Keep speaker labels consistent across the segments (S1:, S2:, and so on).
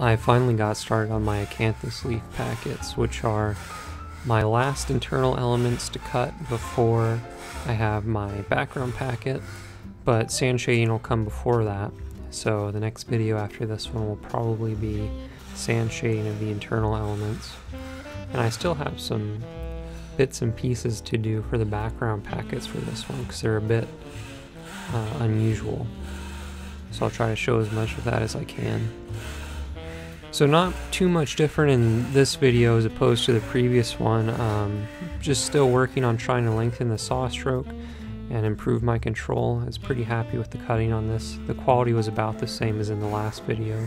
S1: I finally got started on my acanthus leaf packets, which are my last internal elements to cut before I have my background packet, but sand shading will come before that. So the next video after this one will probably be sand shading of the internal elements. And I still have some bits and pieces to do for the background packets for this one because they're a bit uh, unusual. So I'll try to show as much of that as I can. So not too much different in this video as opposed to the previous one. Um, just still working on trying to lengthen the saw stroke and improve my control. I was pretty happy with the cutting on this. The quality was about the same as in the last video,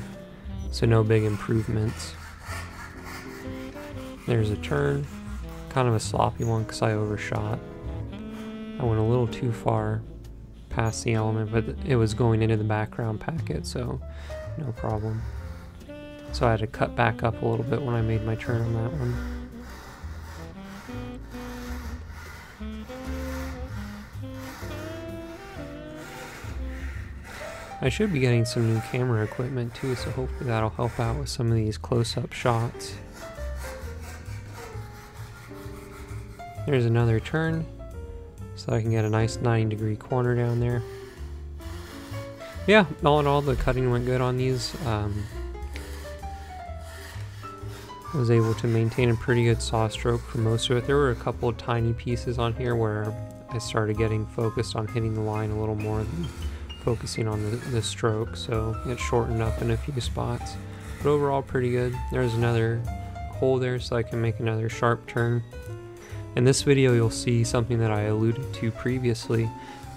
S1: so no big improvements. There's a turn, kind of a sloppy one because I overshot. I went a little too far past the element, but it was going into the background packet, so no problem. So I had to cut back up a little bit when I made my turn on that one. I should be getting some new camera equipment too, so hopefully that'll help out with some of these close-up shots. There's another turn, so I can get a nice 90 degree corner down there. Yeah, all in all, the cutting went good on these. Um, was able to maintain a pretty good saw stroke for most of it. There were a couple of tiny pieces on here where I started getting focused on hitting the line a little more than focusing on the, the stroke, so it shortened up in a few spots. But overall, pretty good. There's another hole there so I can make another sharp turn. In this video, you'll see something that I alluded to previously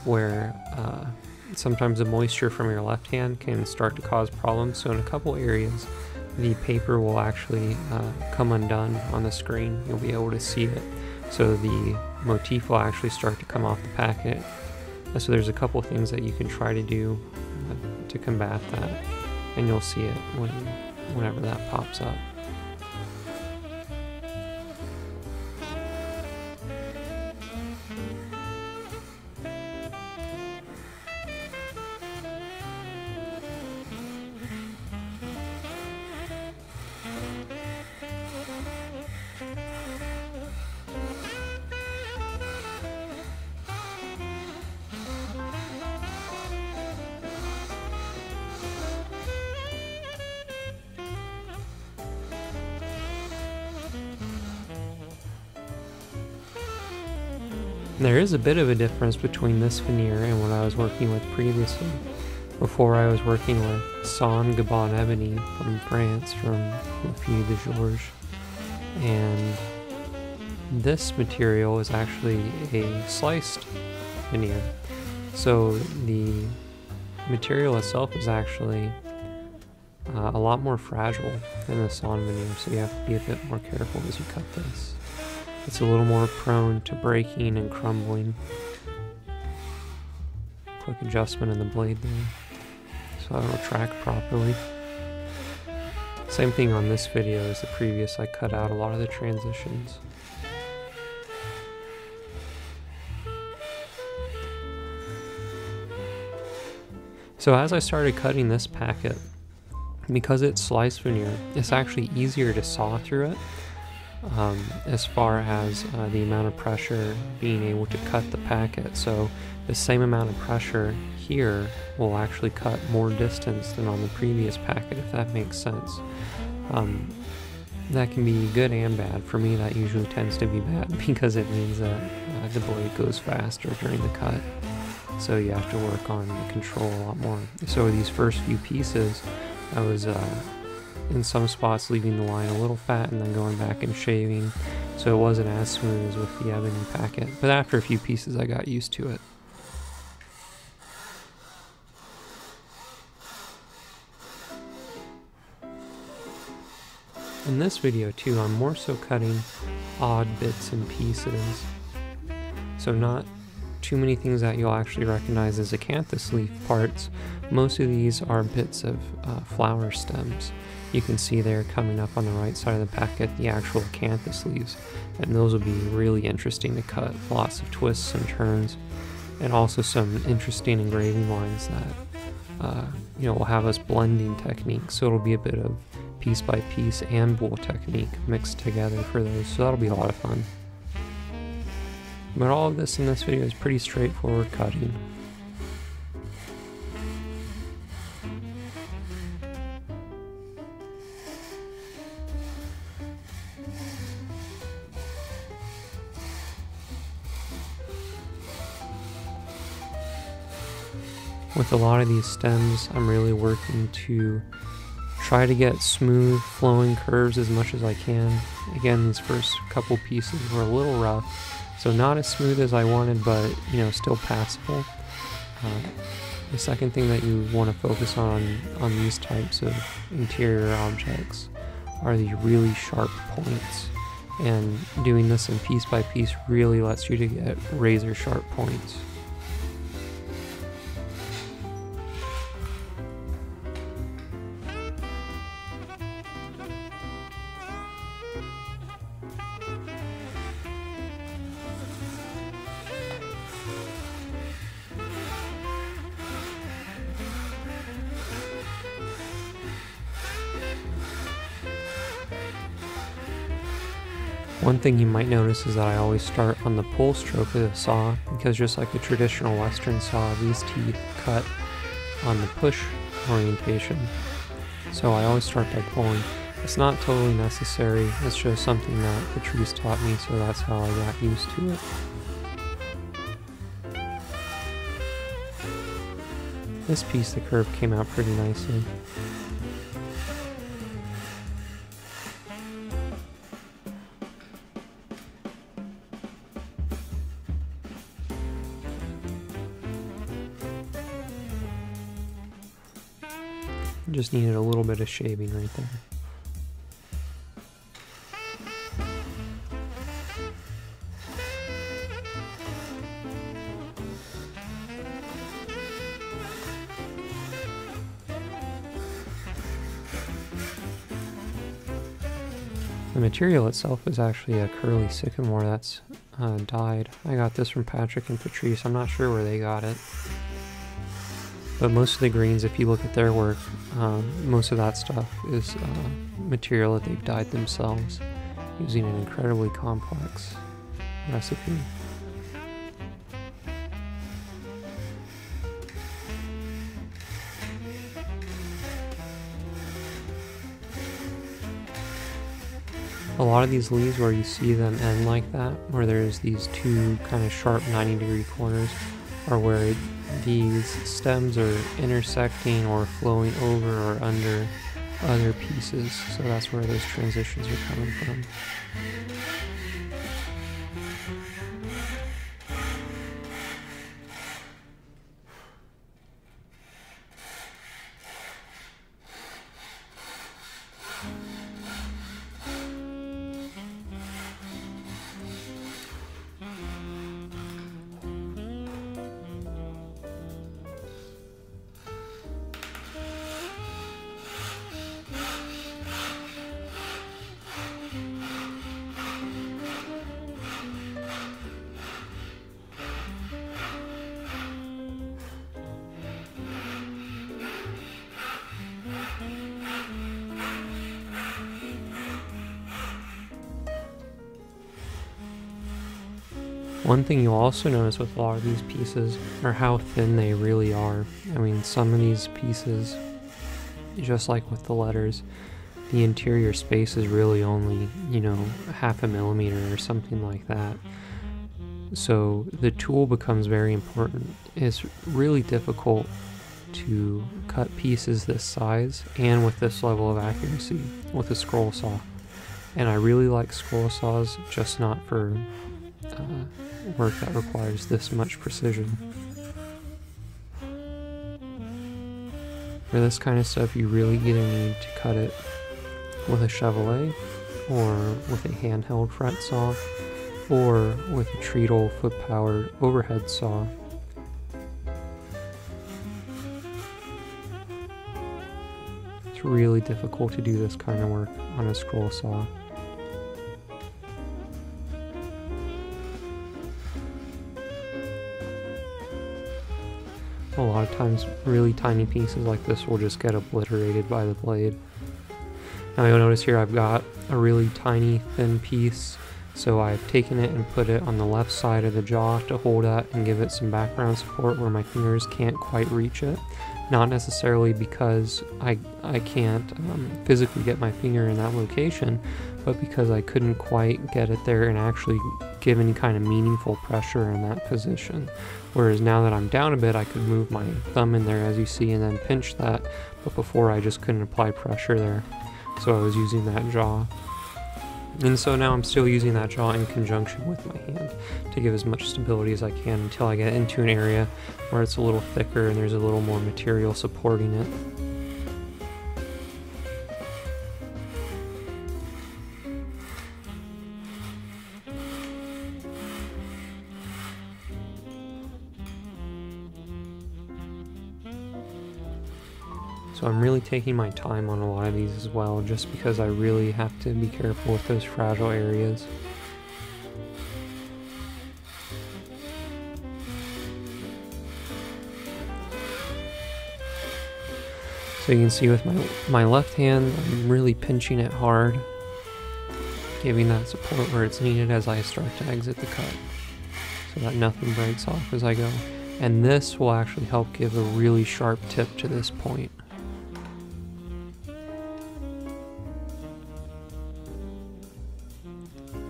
S1: where uh, sometimes the moisture from your left hand can start to cause problems. So in a couple areas, the paper will actually uh, come undone on the screen. You'll be able to see it. So the motif will actually start to come off the packet. So there's a couple things that you can try to do uh, to combat that, and you'll see it when, whenever that pops up. A bit of a difference between this veneer and what I was working with previously. Before I was working with sawn Gabon Ebony from France from Refus de Georges. And this material is actually a sliced veneer. So the material itself is actually uh, a lot more fragile than the sawn veneer, so you have to be a bit more careful as you cut this. It's a little more prone to breaking and crumbling. Quick adjustment in the blade there, so it'll track properly. Same thing on this video as the previous, I cut out a lot of the transitions. So as I started cutting this packet, because it's slice veneer, it's actually easier to saw through it um, as far as uh, the amount of pressure being able to cut the packet. So the same amount of pressure here will actually cut more distance than on the previous packet, if that makes sense. Um, that can be good and bad. For me, that usually tends to be bad because it means that uh, the blade goes faster during the cut. So you have to work on the control a lot more. So these first few pieces, I was uh, in some spots leaving the line a little fat and then going back and shaving so it wasn't as smooth as with the ebony packet but after a few pieces I got used to it. In this video too I'm more so cutting odd bits and pieces so not too many things that you'll actually recognize as acanthus leaf parts. Most of these are bits of uh, flower stems. You can see there coming up on the right side of the packet the actual acanthus leaves, and those will be really interesting to cut. Lots of twists and turns, and also some interesting engraving lines that uh, you know, will have us blending techniques. So it'll be a bit of piece by piece and Boulle technique mixed together for those. So that'll be a lot of fun. But all of this in this video is pretty straightforward cutting. With a lot of these stems, I'm really working to try to get smooth flowing curves as much as I can. Again, these first couple pieces were a little rough, so not as smooth as I wanted, but you know, still passable. Uh, the second thing that you want to focus on on these types of interior objects are the really sharp points. And doing this in piece by piece really lets you to get razor sharp points. One thing you might notice is that I always start on the pull stroke of the saw because just like a traditional western saw, these teeth cut on the push orientation. So I always start by pulling. It's not totally necessary, it's just something that Patrice taught me, so that's how I got used to it. This piece, the curve came out pretty nicely. Just needed a little bit of shaving right there. The material itself is actually a curly sycamore that's uh, dyed. I got this from Patrick and Patrice. I'm not sure where they got it. But most of the greens, if you look at their work, um, most of that stuff is uh, material that they've dyed themselves using an incredibly complex recipe. A lot of these leaves where you see them end like that, where there's these two kind of sharp 90 degree corners, are where these stems are intersecting or flowing over or under other pieces. So that's where those transitions are coming from. One thing you'll also notice with a lot of these pieces are how thin they really are. I mean, some of these pieces, just like with the letters, the interior space is really only, you know, half a millimeter or something like that. So the tool becomes very important. It's really difficult to cut pieces this size and with this level of accuracy with a scroll saw. And I really like scroll saws, just not for uh, work that requires this much precision. For this kind of stuff, you really either need to cut it with a chevalet, or with a handheld fret saw, or with a treadle foot-powered overhead saw. It's really difficult to do this kind of work on a scroll saw. A lot of times really tiny pieces like this will just get obliterated by the blade. Now you'll notice here I've got a really tiny thin piece so I've taken it and put it on the left side of the jaw to hold that and give it some background support where my fingers can't quite reach it. Not necessarily because I, I can't um, physically get my finger in that location, but because I couldn't quite get it there and actually give any kind of meaningful pressure in that position. Whereas now that I'm down a bit, I could move my thumb in there as you see and then pinch that, but before I just couldn't apply pressure there. So I was using that jaw and so now I'm still using that jaw in conjunction with my hand to give as much stability as I can until I get into an area where it's a little thicker and there's a little more material supporting it. I'm really taking my time on a lot of these as well, just because I really have to be careful with those fragile areas. So you can see with my, my left hand, I'm really pinching it hard, giving that support where it's needed as I start to exit the cut, so that nothing breaks off as I go. And this will actually help give a really sharp tip to this point.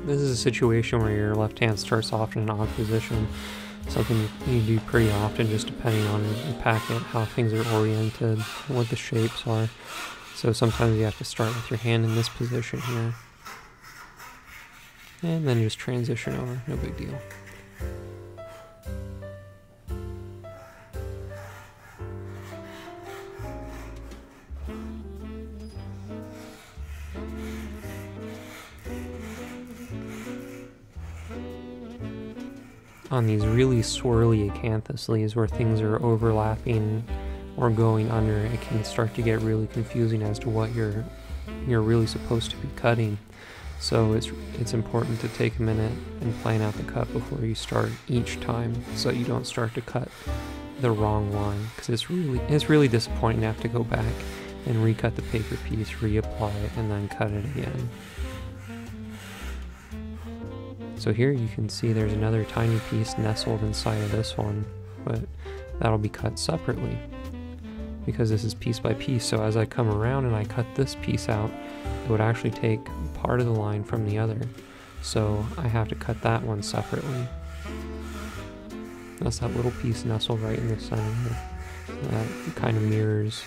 S1: This is a situation where your left hand starts off in an odd position, something you do pretty often just depending on the packet, how things are oriented, what the shapes are. So sometimes you have to start with your hand in this position here. And then just transition over, no big deal. On these really swirly acanthus leaves where things are overlapping or going under, it can start to get really confusing as to what you're you're really supposed to be cutting. So it's it's important to take a minute and plan out the cut before you start each time, so you don't start to cut the wrong line. Because it's really it's really disappointing to have to go back and recut the paper piece, reapply it, and then cut it again. So here you can see there's another tiny piece nestled inside of this one, but that'll be cut separately because this is piece by piece. So as I come around and I cut this piece out, it would actually take part of the line from the other. So I have to cut that one separately. That's that little piece nestled right in the center. That kind of mirrors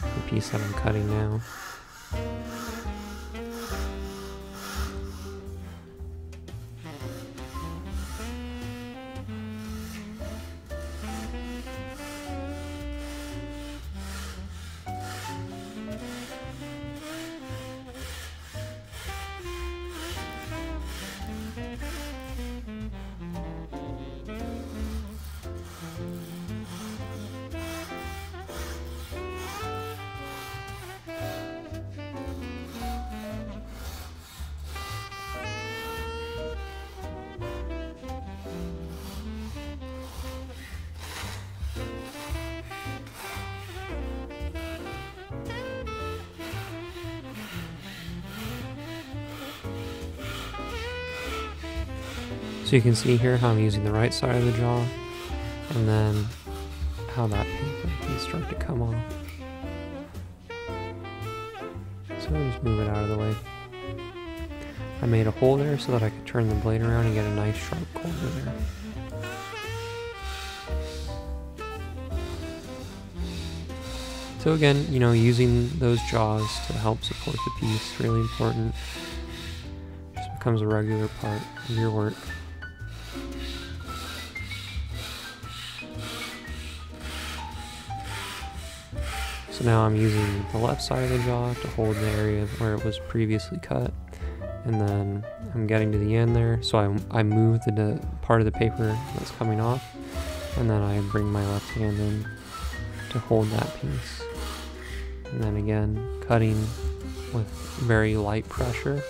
S1: the piece that I'm cutting now. So you can see here how I'm using the right side of the jaw and then how that can start to come off. So I'll just move it out of the way. I made a hole there so that I could turn the blade around and get a nice sharp corner there. So again, you know, using those jaws to help support the piece, really important. Just becomes a regular part of your work. So now I'm using the left side of the jaw to hold the area where it was previously cut. And then I'm getting to the end there. So I, I move the, the part of the paper that's coming off. And then I bring my left hand in to hold that piece. And then again, cutting with very light pressure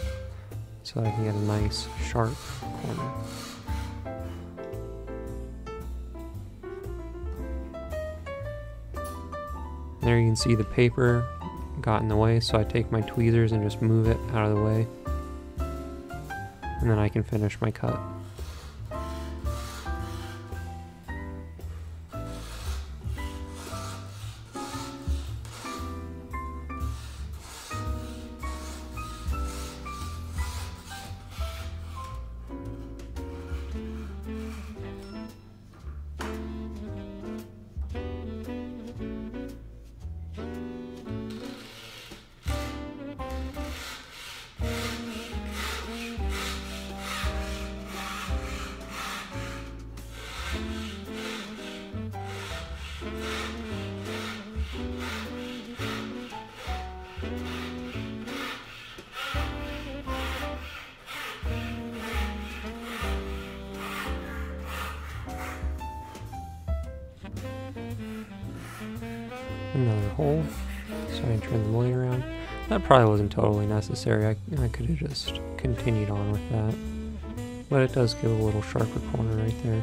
S1: so I can get a nice sharp corner. There you can see the paper got in the way, so I take my tweezers and just move it out of the way. And then I can finish my cut. Probably wasn't totally necessary. I, I could have just continued on with that. But it does give a little sharper corner right there.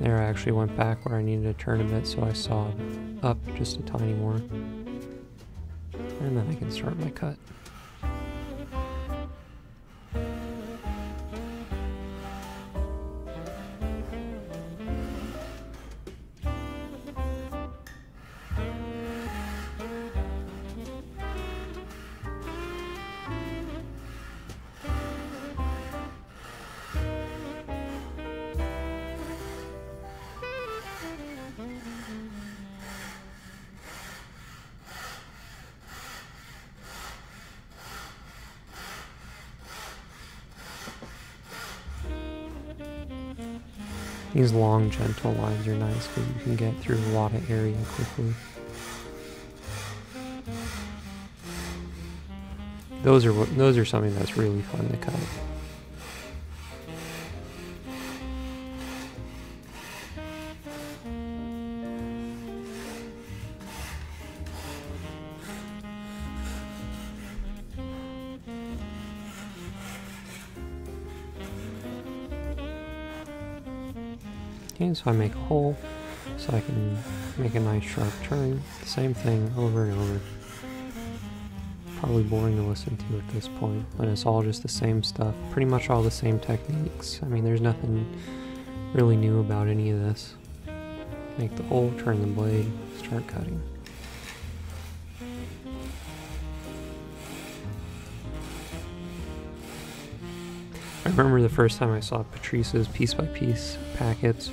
S1: There I actually went back where I needed to turn a bit so I saw up just a tiny more. And then I can start my cut. These long, gentle lines are nice because you can get through a lot of area quickly. Those are those are something that's really fun to cut. So I make a hole so I can make a nice sharp turn. Same thing over and over. Probably boring to listen to at this point, but it's all just the same stuff. Pretty much all the same techniques. I mean, there's nothing really new about any of this. Make the hole, turn the blade, start cutting. I remember the first time I saw Patrice's piece by piece packets,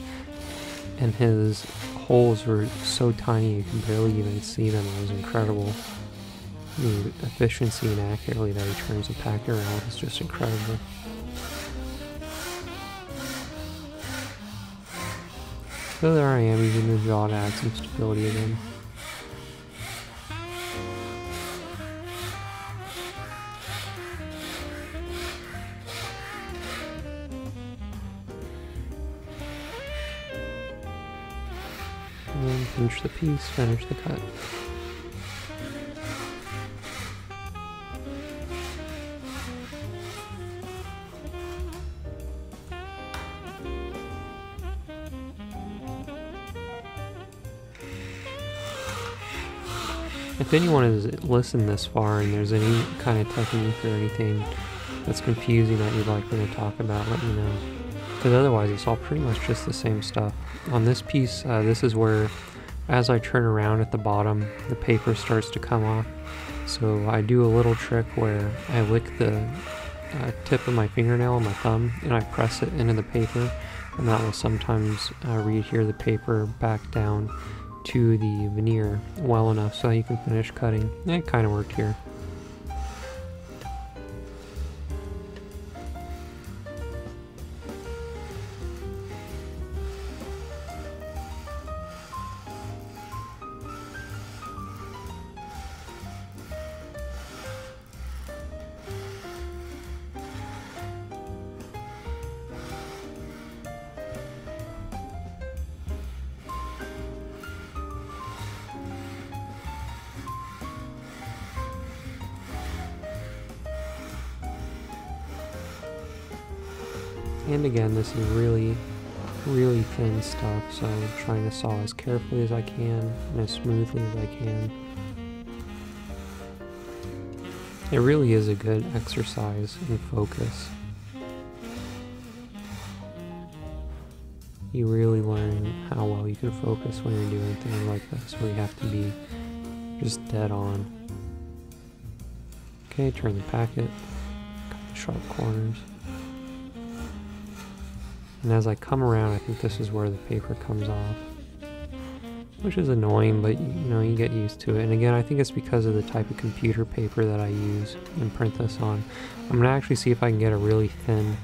S1: and his holes were so tiny you can barely even see them. It was incredible. The efficiency and accuracy that he turns the packet around is just incredible. So there I am using the jaw to add some stability again. Piece, finish the cut. If anyone has listened this far and there's any kind of technique or anything that's confusing that you'd like me to talk about, let me know. Because otherwise it's all pretty much just the same stuff. On this piece, uh, this is where as I turn around at the bottom, the paper starts to come off. So I do a little trick where I lick the uh, tip of my fingernail on my thumb and I press it into the paper and that will sometimes uh, re-adhere the paper back down to the veneer well enough so you can finish cutting. It kind of worked here. And again, this is really really thin stuff, so I'm trying to saw as carefully as I can and as smoothly as I can. It really is a good exercise in focus. You really learn how well you can focus when you're doing things like this, where you have to be just dead on. Okay, turn the packet, cut the sharp corners. And as I come around, I think this is where the paper comes off which is annoying, but you know, you get used to it. And again, I think it's because of the type of computer paper that I use and print this on. I'm gonna actually see if I can get a really thin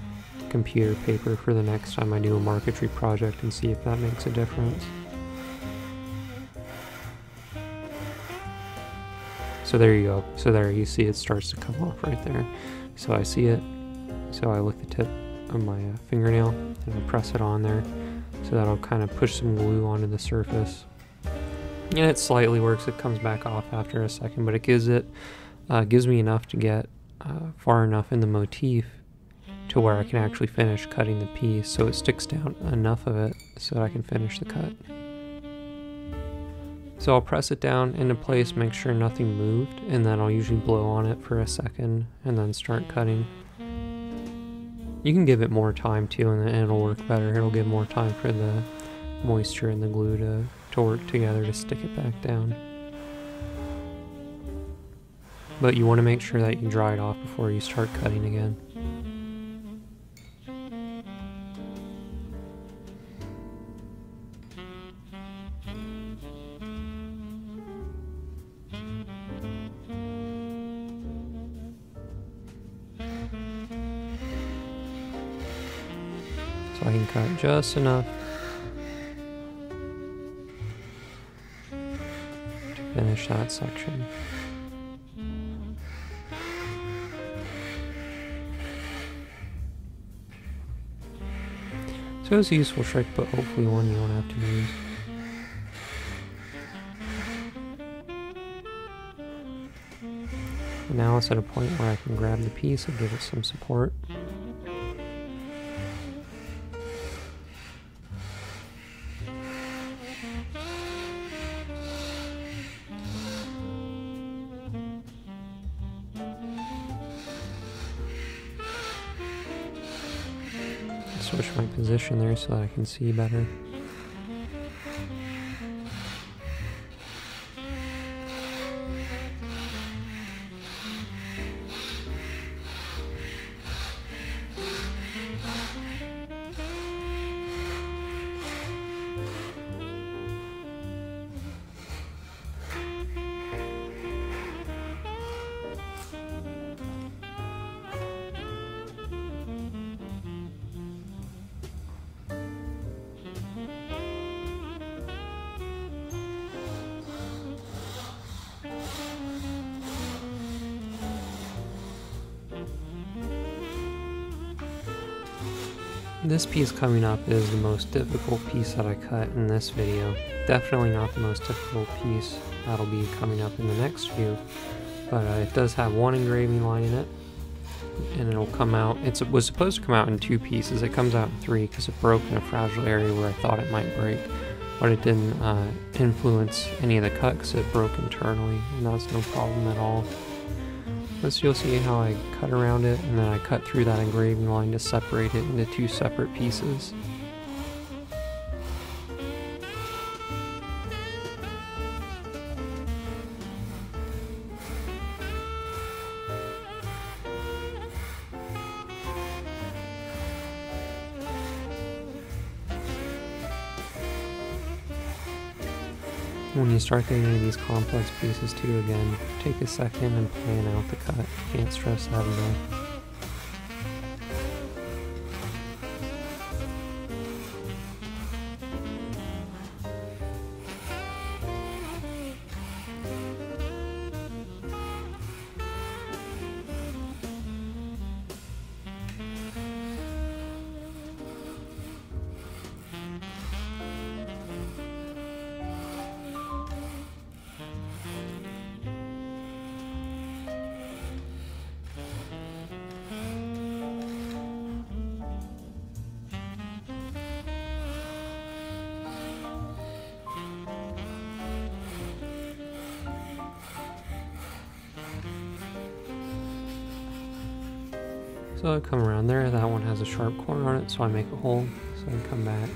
S1: computer paper for the next time I do a marquetry project and see if that makes a difference. So there you go. So there you see it starts to come off right there. So I see it. So I lick the tip of my uh, fingernail and I press it on there. So that'll kind of push some glue onto the surface. And it slightly works. It comes back off after a second, but it gives it uh, gives me enough to get uh, far enough in the motif to where I can actually finish cutting the piece. So it sticks down enough of it so that I can finish the cut. So I'll press it down into place, make sure nothing moved, and then I'll usually blow on it for a second and then start cutting. You can give it more time too and it'll work better. It'll give more time for the moisture and the glue to to work together to stick it back down. But you want to make sure that you dry it off before you start cutting again. Just enough to finish that section. So it's a useful trick, but hopefully one you won't have to use. now it's at a point where I can grab the piece and give it some support. Position there so that I can see better. This piece coming up is the most difficult piece that I cut in this video. Definitely not the most difficult piece that'll be coming up in the next few, but uh, it does have one engraving line in it, and it'll come out, it was supposed to come out in two pieces, it comes out in three because it broke in a fragile area where I thought it might break, but it didn't uh, influence any of the cut because it broke internally, and that's no problem at all. First you'll see how I cut around it and then I cut through that engraving line to separate it into two separate pieces. Start getting into these complex pieces too again, take a second and plan out the cut. Can't stress that enough. So I come around there, that one has a sharp corner on it, so I make a hole, so I come back,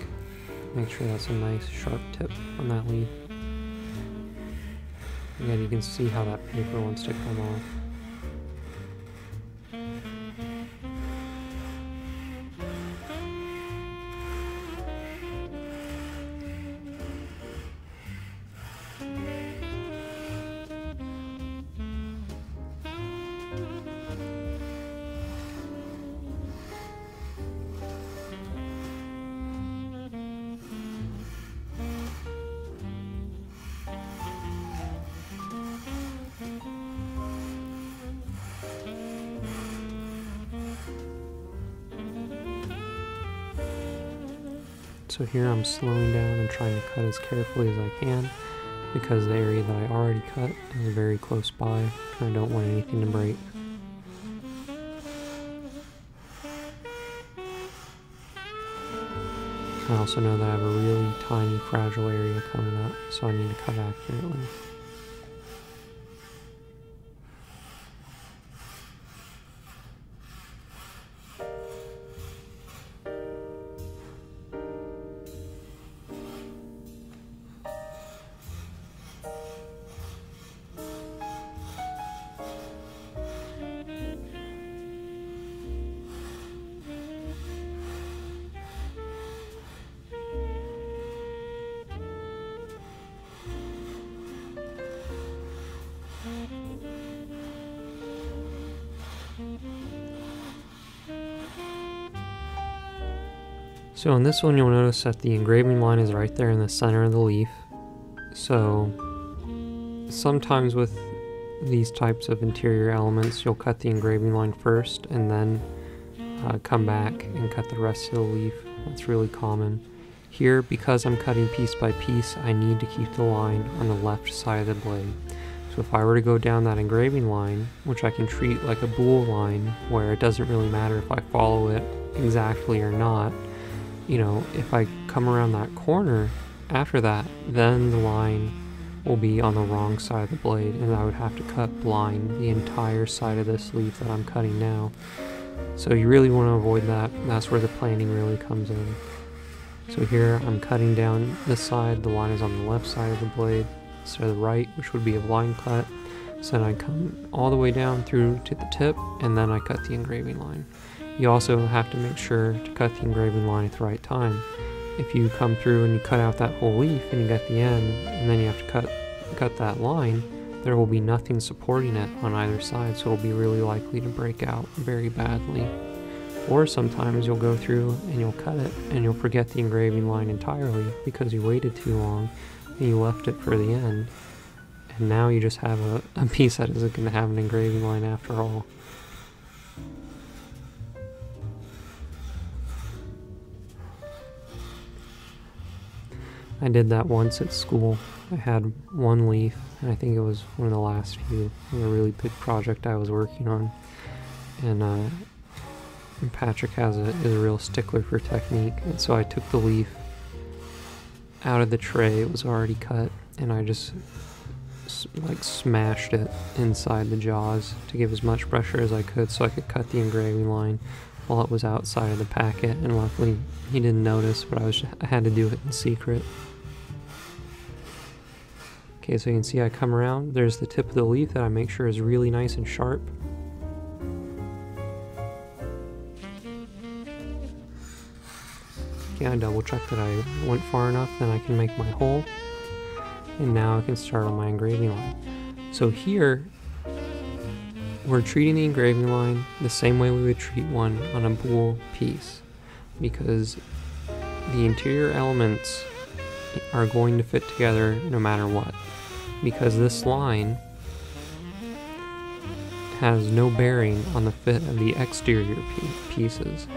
S1: make sure that's a nice sharp tip on that leaf. Again, you can see how that paper wants to come off. So here I'm slowing down and trying to cut as carefully as I can because the area that I already cut is very close by and I don't want anything to break. I also know that I have a really tiny fragile area coming up so I need to cut accurately. So in this one you'll notice that the engraving line is right there in the center of the leaf. So sometimes with these types of interior elements you'll cut the engraving line first and then uh, come back and cut the rest of the leaf. That's really common. Here, because I'm cutting piece by piece, I need to keep the line on the left side of the blade. So if I were to go down that engraving line, which I can treat like a Boulle line, where it doesn't really matter if I follow it exactly or not, you know, if I come around that corner after that, then the line will be on the wrong side of the blade, and I would have to cut blind the entire side of this leaf that I'm cutting now. So you really want to avoid that. That's where the planning really comes in. So here I'm cutting down this side, the line is on the left side of the blade, so the right, which would be a blind cut. So then I come all the way down through to the tip, and then I cut the engraving line. You also have to make sure to cut the engraving line at the right time. If you come through and you cut out that whole leaf and you get the end, and then you have to cut cut that line, there will be nothing supporting it on either side, so it'll be really likely to break out very badly. Or sometimes you'll go through and you'll cut it and you'll forget the engraving line entirely because you waited too long and you left it for the end. And now you just have a, a piece that isn't going to have an engraving line after all. I did that once at school. I had one leaf, and I think it was one of the last few. a really big project I was working on. And, uh, and Patrick has a, is a real stickler for technique, and so I took the leaf out of the tray. It was already cut, and I just like smashed it inside the jaws to give as much pressure as I could so I could cut the engraving line while it was outside of the packet and luckily he didn't notice but I was I had to do it in secret. Okay, so you can see I come around, there's the tip of the leaf that I make sure is really nice and sharp. Okay, I double check that I went far enough, then I can make my hole. And now I can start on my engraving line. So here, we're treating the engraving line the same way we would treat one on a Boulle piece because the interior elements are going to fit together no matter what because this line has no bearing on the fit of the exterior pieces.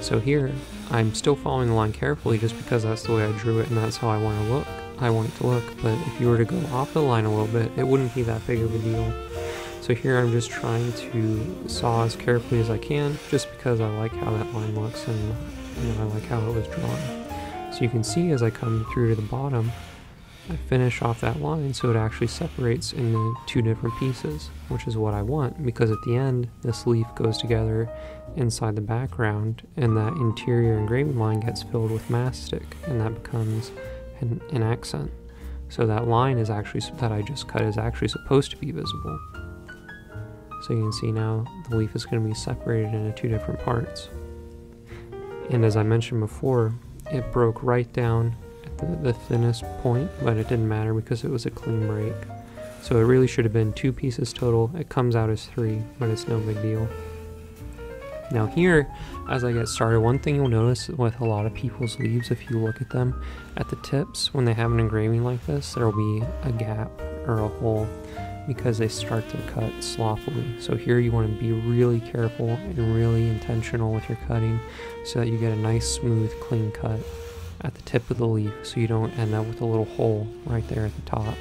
S1: So here, I'm still following the line carefully just because that's the way I drew it and that's how I want to look. I want it to look, but if you were to go off the line a little bit, it wouldn't be that big of a deal. So here I'm just trying to saw as carefully as I can, just because I like how that line looks and you know, I like how it was drawn. So you can see as I come through to the bottom, I finish off that line so it actually separates into two different pieces, which is what I want because at the end this leaf goes together inside the background and that interior engraving line gets filled with mastic and that becomes an, an accent. So that line is actually that I just cut is actually supposed to be visible. So you can see now the leaf is going to be separated into two different parts. And as I mentioned before, it broke right down at the, the thinnest point, but it didn't matter because it was a clean break. So it really should have been two pieces total. It comes out as three, but it's no big deal. Now here, as I get started, one thing you'll notice with a lot of people's leaves, if you look at them, at the tips, when they have an engraving like this, there will be a gap or a hole because they start to cut sloppily. So here you want to be really careful and really intentional with your cutting so that you get a nice smooth clean cut at the tip of the leaf so you don't end up with a little hole right there at the top.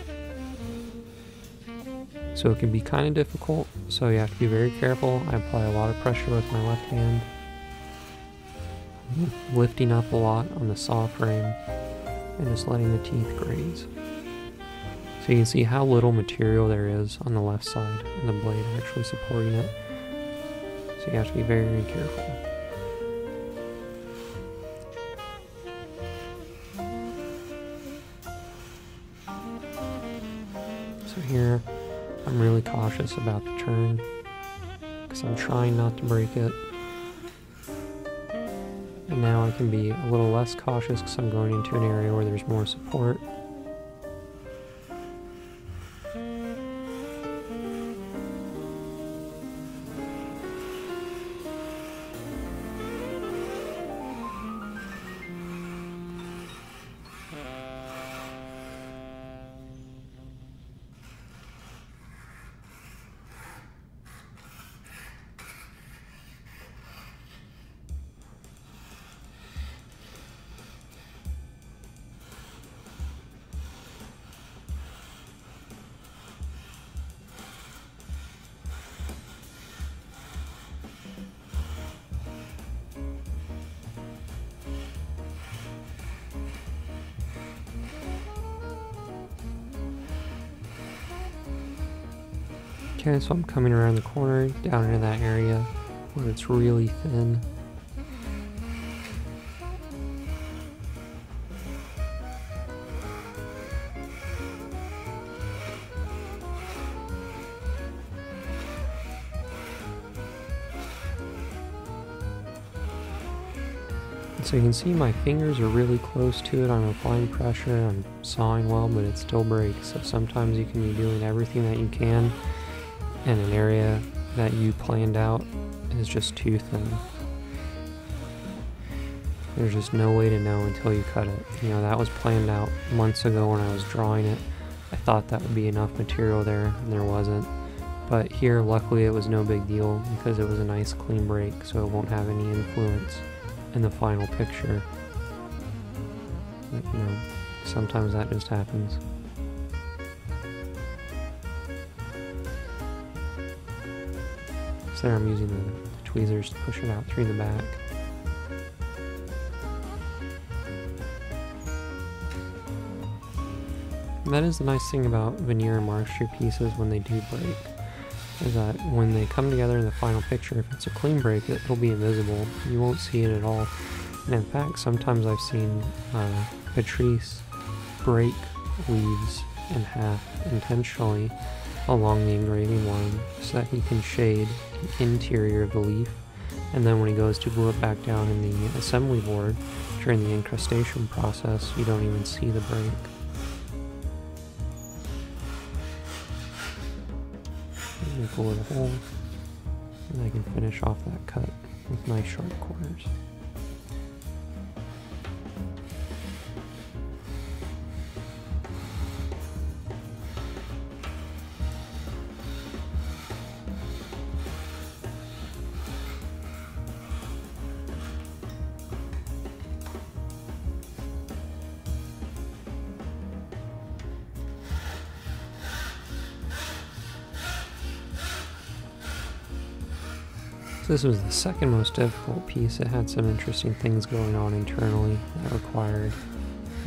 S1: So it can be kind of difficult, so you have to be very careful. I apply a lot of pressure with my left hand, lifting up a lot on the saw frame and just letting the teeth graze. So you can see how little material there is on the left side and the blade actually supporting it. So you have to be very, very careful. So here, I'm really cautious about the turn because I'm trying not to break it. And now I can be a little less cautious because I'm going into an area where there's more support. Okay, so I'm coming around the corner down into that area where it's really thin. So you can see my fingers are really close to it. I'm applying pressure, I'm sawing well, but it still breaks. So sometimes you can be doing everything that you can and an area that you planned out is just too thin. There's just no way to know until you cut it. You know, that was planned out months ago when I was drawing it. I thought that would be enough material there, and there wasn't. But here, luckily, it was no big deal because it was a nice clean break, so it won't have any influence in the final picture. You know, sometimes that just happens. There I'm using the, the tweezers to push it out through the back. And that is the nice thing about veneer and marquetry pieces when they do break, is that when they come together in the final picture, if it's a clean break, it'll be invisible. You won't see it at all. And in fact, sometimes I've seen uh, Patrice break leaves in half intentionally along the engraving line so that he can shade interior of the leaf and then when he goes to glue it back down in the assembly board during the incrustation process you don't even see the break. A little hole and I can finish off that cut with nice sharp corners. This was the second most difficult piece. It had some interesting things going on internally that required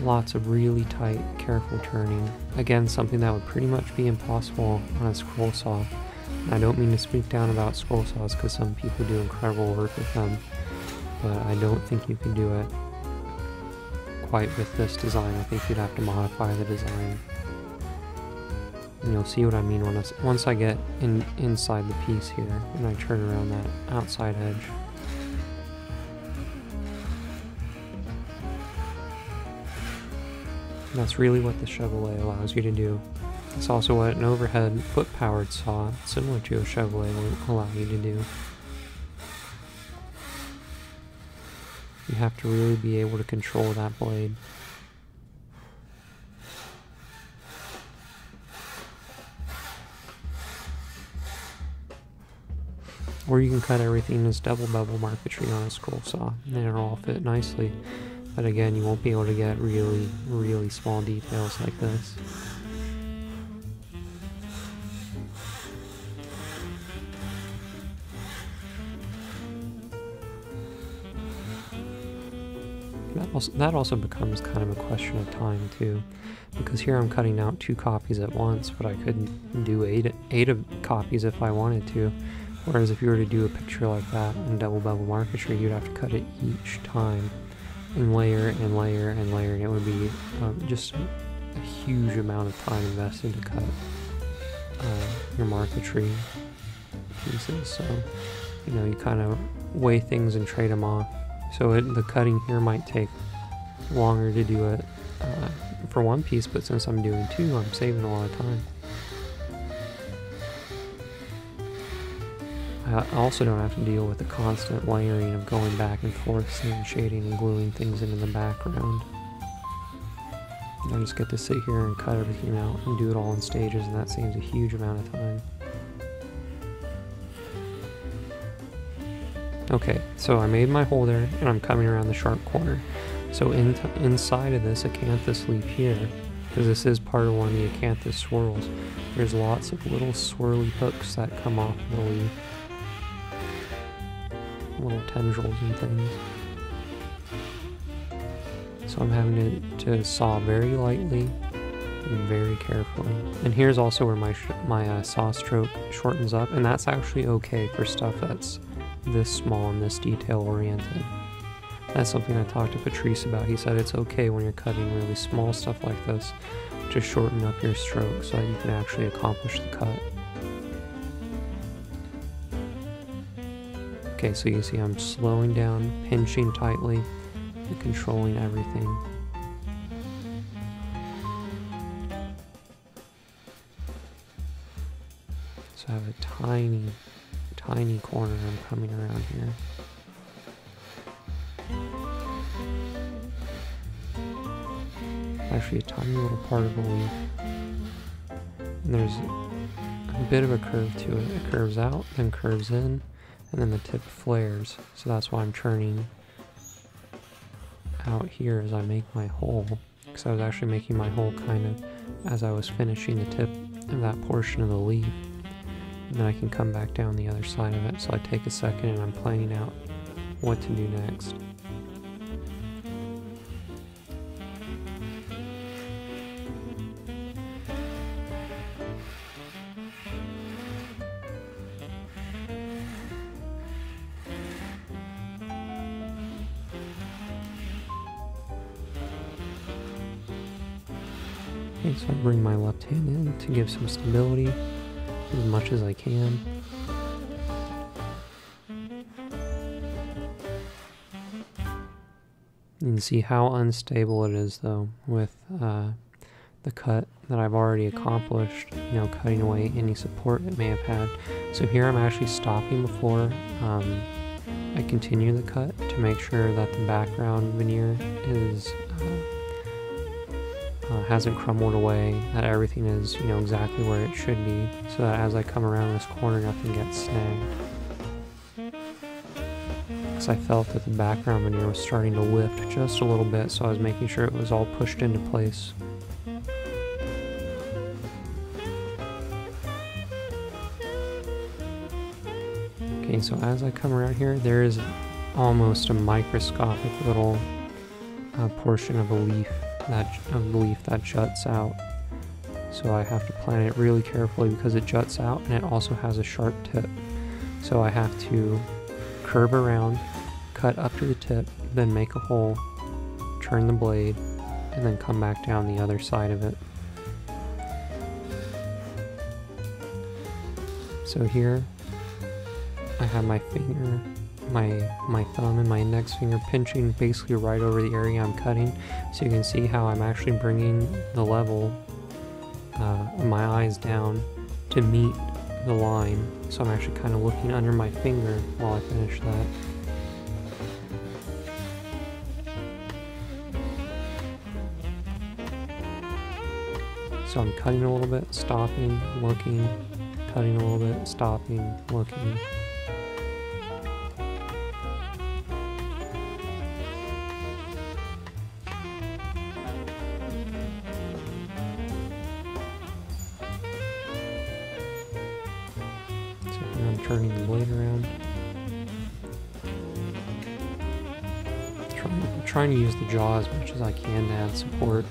S1: lots of really tight, careful turning. Again, something that would pretty much be impossible on a scroll saw. I don't mean to speak down about scroll saws because some people do incredible work with them, but I don't think you can do it quite with this design. I think you'd have to modify the design. And you'll see what I mean I, once I get in inside the piece here and I turn around that outside edge. That's really what the chevalet allows you to do. It's also what an overhead foot-powered saw, similar to a chevalet, will allow you to do. You have to really be able to control that blade. Or you can cut everything in as double bevel marquetry on a scroll saw, and it'll all fit nicely. But again, you won't be able to get really, really small details like this. That also, that also becomes kind of a question of time too, because here I'm cutting out two copies at once, but I could do eight, eight of copies if I wanted to. Whereas if you were to do a picture like that in double bevel marquetry, you'd have to cut it each time and layer and layer and layer, and it would be um, just a huge amount of time invested to cut uh, your marquetry pieces. So, you know, you kind of weigh things and trade them off. So it, the cutting here might take longer to do it uh, for one piece, but since I'm doing two, I'm saving a lot of time. I also don't have to deal with the constant layering of going back and forth, sand shading and gluing things into the background. I just get to sit here and cut everything out and do it all in stages and that saves a huge amount of time. Okay, so I made my holder, and I'm coming around the sharp corner. So in inside of this acanthus leaf here, because this is part of one of the acanthus swirls, there's lots of little swirly hooks that come off the leaf little tendrils and things. So I'm having to, to saw very lightly and very carefully. And here's also where my, my uh, saw stroke shortens up, and that's actually okay for stuff that's this small and this detail oriented. That's something I talked to Patrice about. He said it's okay when you're cutting really small stuff like this to shorten up your stroke so that you can actually accomplish the cut. Okay, so you see I'm slowing down, pinching tightly, and controlling everything. So I have a tiny, tiny corner I'm coming around here. Actually a tiny little part of a leaf. And there's a bit of a curve to it. It curves out, then curves in, and then the tip flares. So that's why I'm turning out here as I make my hole. Because I was actually making my hole kind of as I was finishing the tip of that portion of the leaf. And then I can come back down the other side of it. So I take a second and I'm planning out what to do next. I bring my left hand in to give some stability as much as I can. You can see how unstable it is though with uh, the cut that I've already accomplished, you know, cutting away any support it may have had. So here I'm actually stopping before um, I continue the cut to make sure that the background veneer is uh, uh, hasn't crumbled away, that everything is, you know, exactly where it should be, so that as I come around this corner, nothing gets snagged. Because I felt that the background veneer was starting to lift just a little bit, so I was making sure it was all pushed into place. Okay, so as I come around here, there is almost a microscopic little uh, portion of a leaf that of um, leaf that juts out. So I have to plant it really carefully because it juts out and it also has a sharp tip. So I have to curve around, cut up to the tip, then make a hole, turn the blade, and then come back down the other side of it. So here I have my finger, my my thumb and my index finger pinching basically right over the area I'm cutting. So you can see how I'm actually bringing the level uh, my eyes down to meet the line. So I'm actually kind of looking under my finger while I finish that. So I'm cutting a little bit, stopping, looking, cutting a little bit, stopping, looking. Turning the blade around. Trying, trying to use the jaw as much as I can to add support.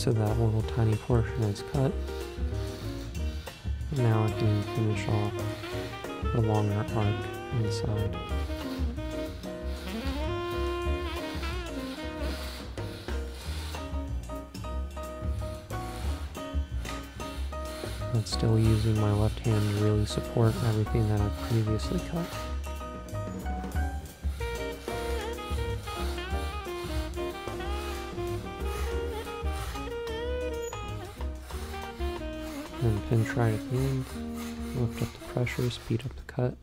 S1: So that little tiny portion is cut. Now I can finish off the longer arc inside. I'm still using my left hand to really support everything that I've previously cut. Right at the end. Lift up the pressure, speed up the cut.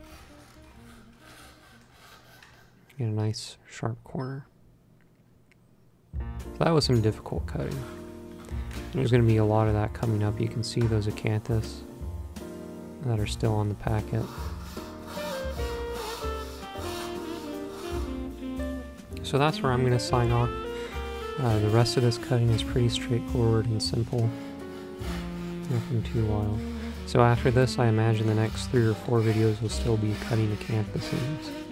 S1: Get a nice sharp corner. So that was some difficult cutting. There's going to be a lot of that coming up. You can see those acanthus that are still on the packet. So that's where I'm going to sign off. Uh, the rest of this cutting is pretty straightforward and simple. Nothing too wild. So after this, I imagine the next three or four videos will still be cutting the acanthuses.